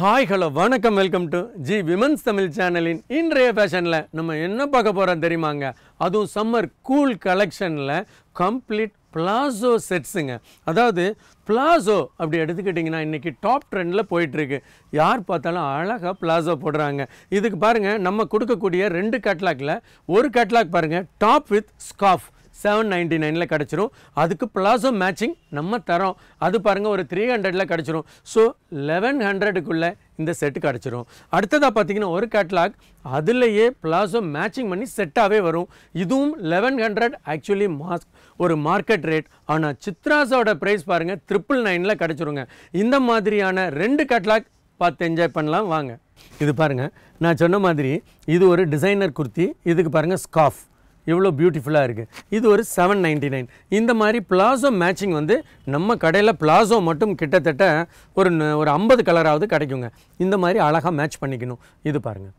Hi hello வணக்கம் welcome to G women's Tamil சேனலின் இன்றைய ஃபேஷனில் நம்ம என்ன பார்க்க போகிறோம் தெரியுமாங்க? அதுவும் சம்மர் கூல் கலெக்ஷனில் கம்ப்ளீட் பிளாசோ செட்ஸுங்க அதாவது பிளாசோ அப்படி எடுத்துக்கிட்டிங்கன்னா இன்றைக்கி டாப் ட்ரெண்டில் போயிட்டுருக்கு. யார் பார்த்தாலும் அழகாக பிளாசோ போடுறாங்க. இதுக்கு பாருங்கள் நம்ம கொடுக்கக்கூடிய ரெண்டு கேட்லாக்ல ஒரு கேட்லாக் பாருங்கள் top with scarf seven ninety நைனில் கிடச்சிரும். அதுக்கு பிளாசோ மேட்சிங் நம்ம தரோம். அது பாருங்கள் ஒரு த்ரீ ஹண்ட்ரடில் கிடச்சிரும். ஸோ லெவன் ஹண்ட்ரடுக்குள்ளே இந்த செட்டு கிடச்சிரும். அடுத்ததாக பார்த்தீங்கன்னா ஒரு கேட்லாக் அதுலேயே பிளாசோ மேட்சிங் பண்ணி செட்டாகவே வரும். இதுவும் லெவன் ஹண்ட்ரட் ஆக்சுவலி மாஸ்க் ஒரு மார்க்கெட் ரேட் ஆனால் சித்ராஸோட ப்ரைஸ் பாருங்கள் ட்ரிபிள் நைனில் கிடச்சிருங்க. இந்த மாதிரியான ரெண்டு கேட்லாக் பார்த்து என்ஜாய் பண்ணலாம். வாங்க. இது பாருங்கள் நான் சொன்ன மாதிரி இது ஒரு டிசைனர் குர்த்தி இதுக்கு பாருங்கள் ஸ்காஃப் இவ்வளோ பியூட்டிஃபுல்லாக இருக்குது இது ஒரு செவன் நைன்டி நைன் இந்த மாதிரி பிளாசோ மேட்சிங் வந்து நம்ம கடையில் பிளாசோ மட்டும் கிட்டத்தட்ட ஒரு ஒரு ஐம்பது கலராவது கிடைக்குங்க. இந்த மாதிரி அழகாக மேட்ச் பண்ணிக்கணும். இது பாருங்கள்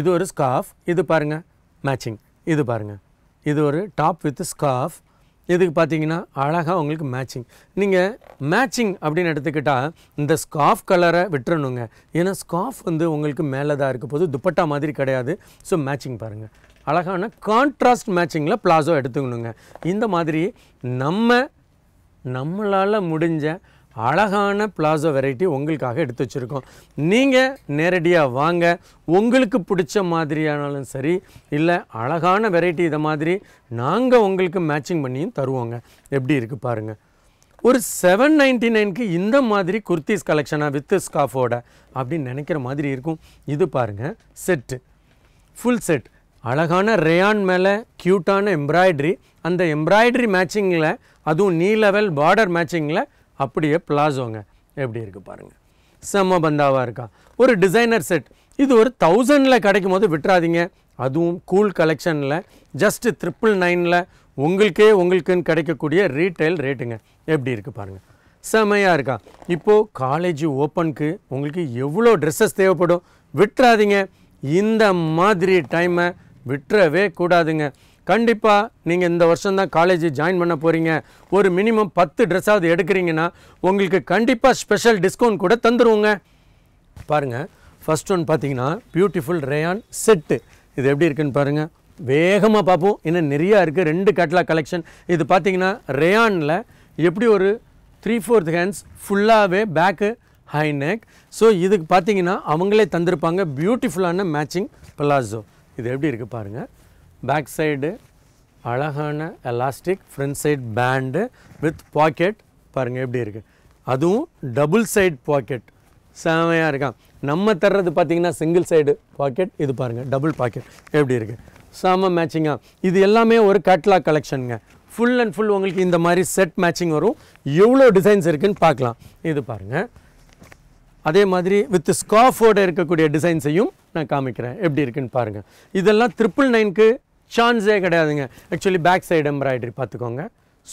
இது ஒரு ஸ்காஃப் இது பாருங்கள் மேட்சிங் இது பாருங்கள் இது ஒரு டாப் வித் ஸ்காஃப் இதுக்கு பார்த்தீங்கன்னா அழகாக உங்களுக்கு மேட்சிங் நீங்கள் மேட்சிங் அப்படின்னு எடுத்துக்கிட்டால் இந்த ஸ்காஃப் கலரை விட்டுறணுங்க. ஏன்னா ஸ்காஃப் வந்து உங்களுக்கு மேலே தான் இருக்க போது துப்பட்டா மாதிரி கிடையாது. ஸோ மேட்சிங் பாருங்கள் அழகான கான்ட்ராஸ்ட் மேட்சிங்கில் பிளாசோ எடுத்துக்கணுங்க. இந்த மாதிரி நம்ம நம்மளால் முடிஞ்ச அழகான பிளாசோ வெரைட்டி உங்களுக்காக எடுத்து வச்சுருக்கோம். நீங்கள் நேரடியாக வாங்க. உங்களுக்கு பிடிச்ச மாதிரியானாலும் சரி இல்லை அழகான வெரைட்டி இதை மாதிரி நாங்கள் உங்களுக்கு மேட்சிங் பண்ணியும் தருவோங்க. எப்படி இருக்குது பாருங்கள் ஒரு செவன் நைன்டி நைனுக்கு இந்த மாதிரி குர்த்திஸ் கலெக்ஷனாக வித் ஸ்காஃபோட அப்படின்னு நினைக்கிற மாதிரி இருக்கும். இது பாருங்கள் செட்டு ஃபுல் செட் அழகான ரேயான் மேலே க்யூட்டான எம்ப்ராய்டரி அந்த எம்ப்ராய்டரி மேட்சிங்கில் அதுவும் நீ லெவல் பார்டர் மேட்சிங்கில் அப்படியே பிளாசோங்க எப்படி இருக்குது பாருங்கள் செம்ம பந்தாவாக இருக்கா. ஒரு டிசைனர் செட் இது ஒரு தௌசண்டில் கிடைக்கும் போது விட்டுறாதீங்க. அதுவும் கூல் கலெக்ஷனில் ஜஸ்ட்டு ட்ரிப்புள் நைனில் உங்களுக்கே உங்களுக்குன்னு கிடைக்கக்கூடிய ரீட்டைல் ரேட்டுங்க எப்படி இருக்குது பாருங்கள் செமையாக இருக்கா. இப்போது காலேஜ் ஓப்பனுக்கு உங்களுக்கு எவ்வளோ ட்ரெஸ்ஸஸ் தேவைப்படும்? விட்டுறாதீங்க. இந்த மாதிரி டைமை விட்டுறவே கூடாதுங்க. கண்டிப்பாக நீங்கள் இந்த வருஷம் தான் காலேஜ் ஜாயின் பண்ண போகிறீங்க ஒரு மினிமம் பத்து ட்ரெஸ்ஸாவது எடுக்கிறீங்கன்னா உங்களுக்கு கண்டிப்பாக ஸ்பெஷல் டிஸ்கவுண்ட் கூட தந்துருவோங்க. பாருங்கள் ஃபஸ்ட் ஒன் பார்த்தீங்கன்னா பியூட்டிஃபுல் ரேயான் செட்டு இது எப்படி இருக்குன்னு பாருங்கள் வேகமாக பார்ப்போம். இன்னும் நிறையா இருக்குது ரெண்டு கேட்லாக் கலெக்ஷன் இது பார்த்தீங்கன்னா ரேயானில் எப்படி ஒரு த்ரீ ஃபோர்த் ஹேண்ட்ஸ் ஃபுல்லாகவே பேக்கு ஹை நெக் ஸோ இதுக்கு பார்த்தீங்கன்னா அவங்களே தந்திருப்பாங்க. பியூட்டிஃபுல்லான மேட்சிங் பிளாசோ இது எப்படி இருக்குது பாருங்கள் பேக் சைடு அழகான elastic front side pant with pocket பாருங்கள் எப்படி இருக்குது அதுவும் டபுள் சைடு பாக்கெட் செமையாக இருக்கான் நம்ம தர்றது பார்த்திங்கன்னா சிங்கிள் சைடு பாக்கெட் இது பாருங்கள் டபுள் பாக்கெட் எப்படி இருக்குது செம மேட்சிங்காக இது எல்லாமே ஒரு கேட்லாக் கலெக்ஷனுங்க ஃபுல் அண்ட் ஃபுல் உங்களுக்கு இந்த மாதிரி செட் மேட்சிங் வரும். எவ்வளோ டிசைன்ஸ் இருக்குன்னு பார்க்கலாம். இது பாருங்கள் அதே மாதிரி வித் ஸ்காஃபோட இருக்கக்கூடிய டிசைன்ஸையும் நான் காமிக்கிறேன். எப்படி இருக்குன்னு பாருங்கள் இதெல்லாம் ட்ரிப்புள் நைனுக்கு சான்ஸே கிடையாதுங்க. ஆக்சுவலி பேக் சைடு எம்ப்ராய்டரி பார்த்துக்கோங்க.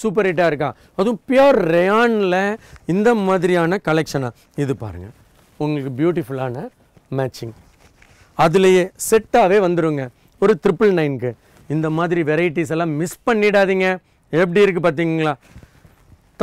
சூப்பர் ஹிட்டாக இருக்கா? அதுவும் பியோர் ரேயானில் இந்த மாதிரியான கலெக்ஷனாக இது பாருங்கள் உங்களுக்கு பியூட்டிஃபுல்லான மேட்சிங் அதுலேயே செட்டாகவே வந்துருங்க. ஒரு ட்ரிப்புள் நைனுக்கு இந்த மாதிரி வெரைட்டிஸ் எல்லாம் மிஸ் பண்ணிடாதீங்க. எப்படி இருக்குது பார்த்தீங்களா?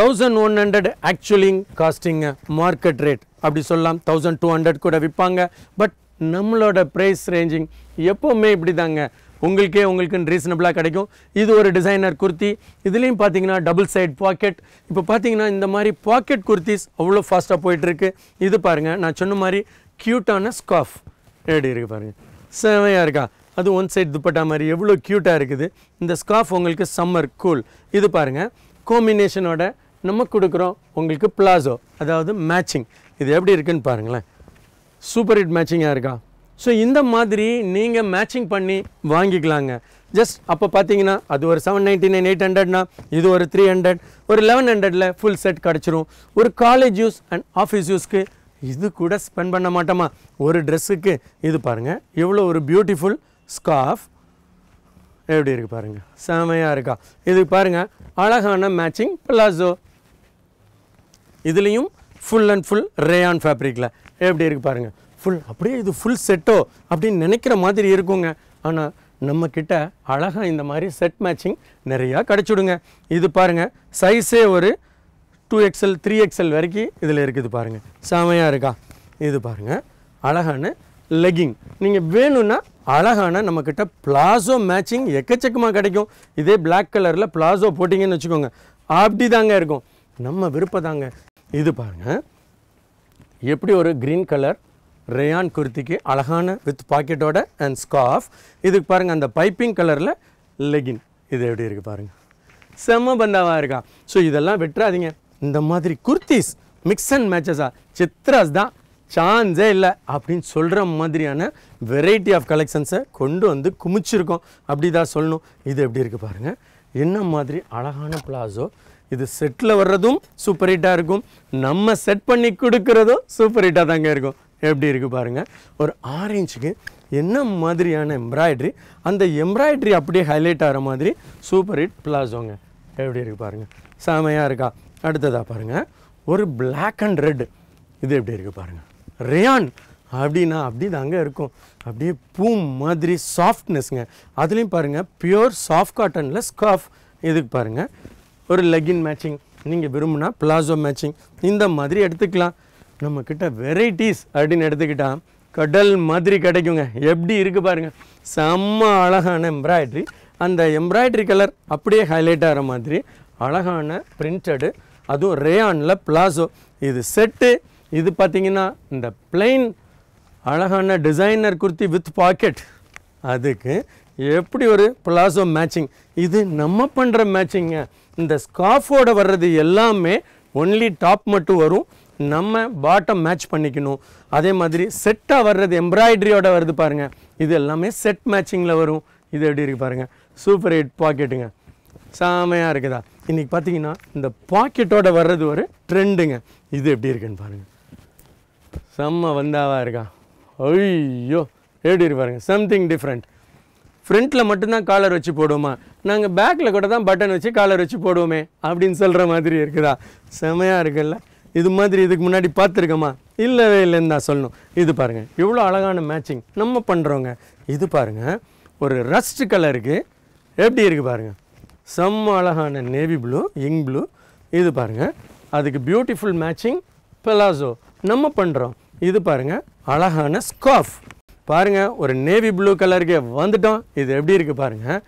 தௌசண்ட் ஒன் ஹண்ட்ரட் ஆக்சுவலி காஸ்டிங்கு மார்க்கெட் ரேட் அப்படி சொல்லலாம் தௌசண்ட் டூ ஹண்ட்ரட் கூட விற்பாங்க. பட் நம்மளோட ப்ரைஸ் ரேஞ்சிங் எப்போவுமே இப்படி தாங்க உங்களுக்கே உங்களுக்குன்னு ரீசனபிளாக கிடைக்கும். இது ஒரு டிசைனர் குர்த்தி. இதுலேயும் பார்த்தீங்கன்னா டபுள் சைட் பாக்கெட் இப்போ பார்த்தீங்கன்னா இந்த மாதிரி பாக்கெட் குர்த்திஸ் அவ்வளோ ஃபாஸ்ட்டாக போயிட்டுருக்கு. இது பாருங்கள் நான் சொன்ன மாதிரி க்யூட்டான ஸ்காஃப் எப்படி இருக்குது பாருங்கள் செவையாக இருக்கா? அது ஒன் சைட் துப்பட்டா மாதிரி எவ்வளோ க்யூட்டாக இருக்குது. இந்த ஸ்காஃப் உங்களுக்கு சம்மர் கூல் இது பாருங்கள் காம்பினேஷனோட நம்ம கொடுக்குறோம் உங்களுக்கு பிளாசோ அதாவது மேட்சிங் இது எப்படி இருக்குன்னு பாருங்களேன். சூப்பர் ஹிட் மேட்சிங்காக இருக்கா? ஸோ இந்த மாதிரி நீங்கள் மேட்சிங் பண்ணி வாங்கிக்கலாங்க. ஜஸ்ட் அப்போ பார்த்தீங்கன்னா அது ஒரு செவன் நைன்ட்டி நைன் எயிட் ஹண்ட்ரட்னா இது ஒரு த்ரீ ஹண்ட்ரட் ஒரு லெவன் ஹண்ட்ரடில் ஃபுல் செட் கிடச்சிரும். ஒரு காலேஜ் யூஸ் அண்ட் ஆஃபீஸ் யூஸ்க்கு இது கூட ஸ்பெண்ட் பண்ண மாட்டோமா? ஒரு ட்ரெஸ்ஸுக்கு இது பாருங்கள் எவ்வளோ ஒரு பியூட்டிஃபுல் ஸ்காஃப் எப்படி இருக்கு பாருங்கள் செமையாக இருக்கா? இது பாருங்க அழகான மேட்சிங் பிளாசோ இதுலேயும் ஃபுல் அண்ட் ஃபுல் ரேயான் ஃபேப்ரிக்கில் எப்படி இருக்குது பாருங்கள் ஃபுல் அப்படியே இது ஃபுல் செட்டோ அப்படின்னு நினைக்கிற மாதிரி இருக்குங்க. ஆனால் நம்மக்கிட்ட அழகாக இந்த மாதிரி செட் மேட்சிங் நிறையா கிடச்சிடுங்க. இது பாருங்க சைஸே ஒரு டூ எக்ஸ்எல் த்ரீ எக்ஸ்எல் வரைக்கும் இதில் இருக்குது பாருங்கள் செமையாக இருக்கா? இது பாருங்கள் அழகான லெகிங் நீங்கள் வேணும்னா அழகான நம்மக்கிட்ட பிளாசோ மேட்சிங் எக்கச்சக்கமாக கிடைக்கும். இதே பிளாக் கலரில் பிளாசோ போட்டிங்கன்னு வச்சுக்கோங்க. அப்படி தாங்க இருக்கும். நம்ம விருப்பம் தாங்க இது பாருங்கள் எப்படி ஒரு க்ரீன் கலர் ரேயான் குர்த்திக்கு அழகான வித் பாக்கெட்டோட அண்ட் ஸ்கார்ஃப் இதுக்கு பாருங்கள் அந்த பைப்பிங் கலரில் லெகின் இது எப்படி இருக்குது பாருங்கள் செம்ம பந்தாவாக இருக்கா. ஸோ இதெல்லாம் வெட்டுறாதீங்க. இந்த மாதிரி குர்த்திஸ் மிக்ஸ் அண்ட் மேட்சஸாக சித்ராஸ் தான் சான்ஸே இல்லை அப்படின்னு சொல்கிற மாதிரியான வெரைட்டி ஆஃப் கலெக்ஷன்ஸை கொண்டு வந்து குமிச்சிருக்கோம். அப்படி தான் சொல்லணும். இது எப்படி இருக்குது பாருங்கள் என்ன மாதிரி அழகான பிளாசோ இது செட்டில் வர்றதும் சூப்பர் ஹிட்டாக இருக்கும். நம்ம செட் பண்ணி கொடுக்குறதும் சூப்பர் ஹிட்டாக தாங்க இருக்கும். எப்படி இருக்குது பாருங்கள் ஒரு ஆரஞ்சுக்கு என்ன மாதிரியான எம்ப்ராய்ட்ரி அந்த எம்ப்ராய்ட்ரி அப்படியே ஹைலைட் ஆகிற மாதிரி சூப்பர் ஹிட் பிளாசோங்க. எப்படி இருக்குது பாருங்கள் செமையாக இருக்கா. அடுத்ததாக பாருங்கள் ஒரு பிளாக் அண்ட் ரெட் இது எப்படி இருக்குது பாருங்கள் ரேயான் அப்படின்னா அப்படி தாங்க இருக்கும். அப்படியே பூ மாதிரி சாஃப்ட்னஸ்ங்க அதுலேயும் பாருங்கள் பியூர் சாஃப்ட் காட்டனில் ஸ்காஃப் இதுக்கு பாருங்கள் ஒரு லெகின் மேட்சிங் நீங்கள் விரும்புனா பிளாசோ மேட்சிங் இந்த மாதிரி எடுத்துக்கலாம். நம்மக்கிட்ட வெரைட்டிஸ் அப்படின்னு எடுத்துக்கிட்டால் கடல் மாதிரி கிடைக்குங்க. எப்படி இருக்குது பாருங்கள் செம்ம அழகான எம்ப்ராய்ட்ரி அந்த எம்ப்ராய்ட்ரி கலர் அப்படியே ஹைலைட் ஆகிற மாதிரி அழகான பிரிண்டடு அதுவும் ரேயானில் பிளாசோ இது செட்டு இது பார்த்தீங்கன்னா இந்த பிளெயின் அழகான டிசைனர் குர்த்தி வித் பாக்கெட் அதுக்கு எப்படி ஒரு பிளாசோ மேட்சிங் இது நம்ம பண்ணுற மேட்சிங்க இந்த ஸ்காஃபோட வர்றது எல்லாமே ஒன்லி டாப் மட்டும் வரும். நம்ம பாட்டம் மேட்ச் பண்ணிக்கணும். அதே மாதிரி செட்டாக வர்றது எம்ப்ராய்டரியோட வருது பாருங்க. இது எல்லாமே செட் மேட்சிங்கில் வரும். இது எப்படி இருக்கு பாருங்க? சூப்பர் ஹிட் பாக்கெட்டுங்க செமையாக இருக்குதா? இன்றைக்கி பார்த்தீங்கன்னா இந்த பாக்கெட்டோட வர்றது ஒரு ட்ரெண்டுங்க இது எப்படி இருக்குன்னு பாருங்கள் செம்ம வந்தாவா இருக்கா? ஐயோ எப்படி இருக்கு பாருங்க சம்திங் டிஃப்ரெண்ட் ஃப்ரண்ட்டில் மட்டும்தான் காலர் வச்சு போடுவோமா? நாங்கள் பேக்கில் கூட தான் பட்டன் வச்சு காலர் வச்சு போடுவோமே அப்படின்னு சொல்கிற மாதிரி இருக்குதா? செமையாக இருக்குல்ல. இது மாதிரி இதுக்கு முன்னாடி பார்த்துருக்கோமா? இல்லவே இல்லைன்னு தான் சொல்லணும். இது பாருங்கள் இவ்வளோ அழகான மேட்சிங் நம்ம பண்ணுறோங்க இது பாருங்கள் ஒரு ரஸ்ட் கலருக்கு எப்படி இருக்குது பாருங்கள் செம்ம அழகான நேவி ப்ளூ இங் ப்ளூ இது பாருங்கள் அதுக்கு பியூட்டிஃபுல் மேட்சிங் பெலாசோ நம்ம பண்ணுறோம் இது பாருங்கள் அழகான ஸ்கார்ஃப் பாருங்கள் ஒரு நேவி ப்ளூ கலருக்கு வந்துட்டோம். இது எப்படி இருக்குது பாருங்கள்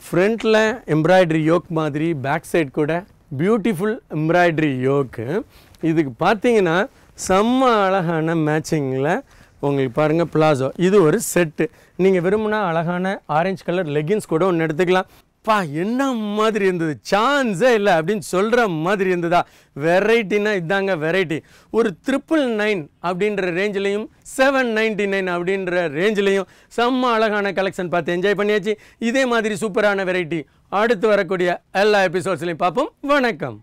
ஃப்ரண்ட்டில் எம்ப்ராய்டரி யோக் மாதிரி பேக் சைட் கூட பியூட்டிஃபுல் எம்ப்ராய்டரி யோக்கு இதுக்கு பார்த்தீங்கன்னா செம்ம அழகான மேட்சிங்கில் உங்களுக்கு பாருங்கள் பிளாசோ இது ஒரு செட்டு நீங்கள் விரும்பினா அழகான ஆரஞ்சு கலர் லெகின்ஸ் கூட ஒன்று எடுத்துக்கலாம். அப்பா என்ன மாதிரி இருந்தது? சான்ஸே இல்லை அப்படின்னு சொல்கிற மாதிரி இருந்ததா? வெரைட்டினா இதாங்க வெரைட்டி ஒரு ட்ரிபிள் நைன் அப்படின்ற ரேஞ்சிலையும் செவன் நைன்டி நைன் அப்படின்ற ரேஞ்சிலையும் செம்ம அழகான கலெக்ஷன் பார்த்து என்ஜாய் பண்ணியாச்சு. இதே மாதிரி சூப்பரான வெரைட்டி அடுத்து வரக்கூடிய எல்லா எபிசோட்ஸ்லையும் பார்ப்போம். வணக்கம்.